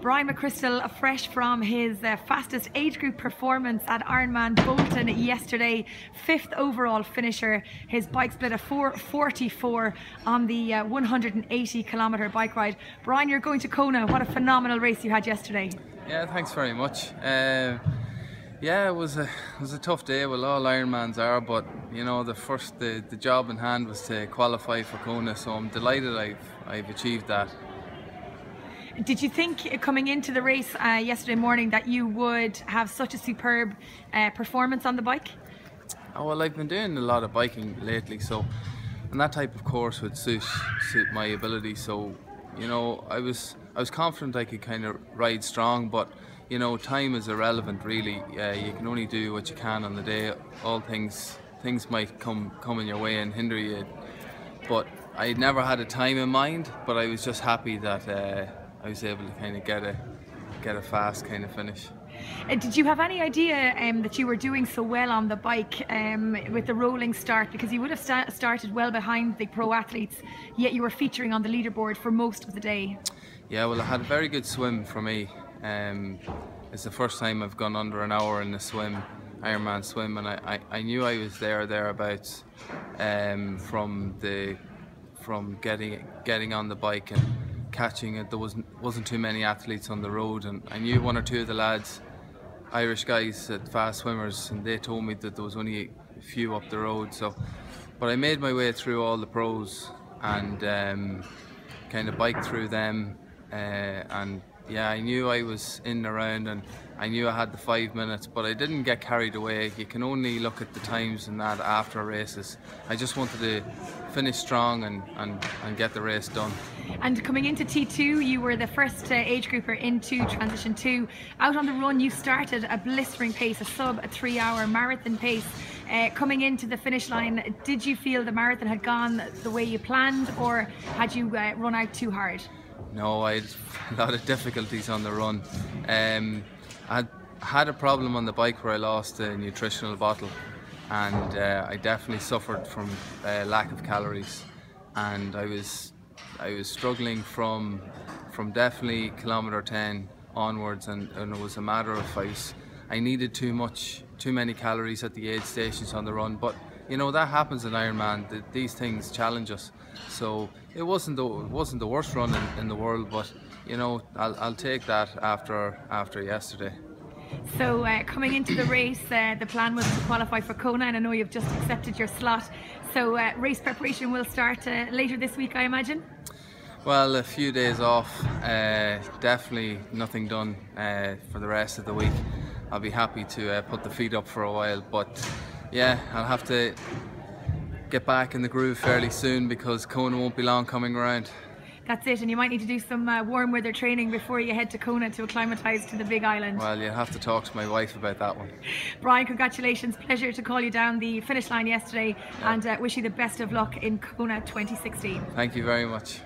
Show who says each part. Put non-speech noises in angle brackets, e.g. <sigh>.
Speaker 1: Bryan McCrystal, fresh from his uh, fastest age group performance at Ironman Bolton yesterday, fifth overall finisher. His bike split a 444 on the uh, 180 kilometre bike ride. Bryan, you're going to Kona. What a phenomenal race you had yesterday.
Speaker 2: Yeah, thanks very much. Uh, yeah, it was a it was a tough day. Well, all Ironmans are, but you know the first the, the job in hand was to qualify for Kona, so I'm delighted I've I've achieved that.
Speaker 1: Did you think coming into the race uh, yesterday morning that you would have such a superb uh, performance on the bike?
Speaker 2: Oh, well, I've been doing a lot of biking lately, so and that type of course would suit suit my ability. So, you know, I was I was confident I could kind of ride strong, but you know, time is irrelevant really. Uh, you can only do what you can on the day. All things things might come come in your way and hinder you, but I never had a time in mind. But I was just happy that. Uh, I was able to kind of get a get a fast kind of finish.
Speaker 1: Uh, did you have any idea um, that you were doing so well on the bike um, with the rolling start? Because you would have sta started well behind the pro athletes, yet you were featuring on the leaderboard for most of the day.
Speaker 2: Yeah, well, I had a very good swim for me. Um, it's the first time I've gone under an hour in the swim, Ironman swim, and I, I, I knew I was there thereabouts um, from the from getting getting on the bike and catching it. There wasn't wasn't too many athletes on the road, and I knew one or two of the lads, Irish guys, at fast swimmers, and they told me that there was only a few up the road. So, but I made my way through all the pros and um, kind of biked through them, uh, and yeah, I knew I was in the round and I knew I had the five minutes, but I didn't get carried away. You can only look at the times and that after races. I just wanted to finish strong and, and, and get the race done.
Speaker 1: And coming into T2, you were the first uh, age grouper into Transition 2. Out on the run, you started a blistering pace, a sub a three hour marathon pace. Uh, coming into the finish line, did you feel the marathon had gone the way you planned or had you uh, run out too hard?
Speaker 2: No, I had <laughs> a lot of difficulties on the run. Um, I had, a problem on the bike where I lost a nutritional bottle and uh, I definitely suffered from uh, lack of calories and I was I was struggling from from definitely kilometer 10 onwards and, and it was a matter of was, I needed too much too many calories at the aid stations on the run but you know that happens in Ironman that these things challenge us so it wasn't the it wasn't the worst run in, in the world but you know I'll, I'll take that after after yesterday
Speaker 1: so uh, coming into the race, uh, the plan was to qualify for Kona, and I know you've just accepted your slot. So uh, race preparation will start uh, later this week, I imagine.
Speaker 2: Well, a few days off. Uh, definitely nothing done uh, for the rest of the week. I'll be happy to put the feet up for a while, but yeah, I'll have to get back in the groove fairly soon because Kona won't be long coming around
Speaker 1: that's it. And you might need to do some uh, warm weather training before you head to Kona to acclimatise to the big island.
Speaker 2: Well, you'll have to talk to my wife about that one. <laughs>
Speaker 1: Bryan, congratulations. Pleasure to call you down the finish line yesterday yeah. and uh, wish you the best of luck in Kona 2016.
Speaker 2: Thank you very much.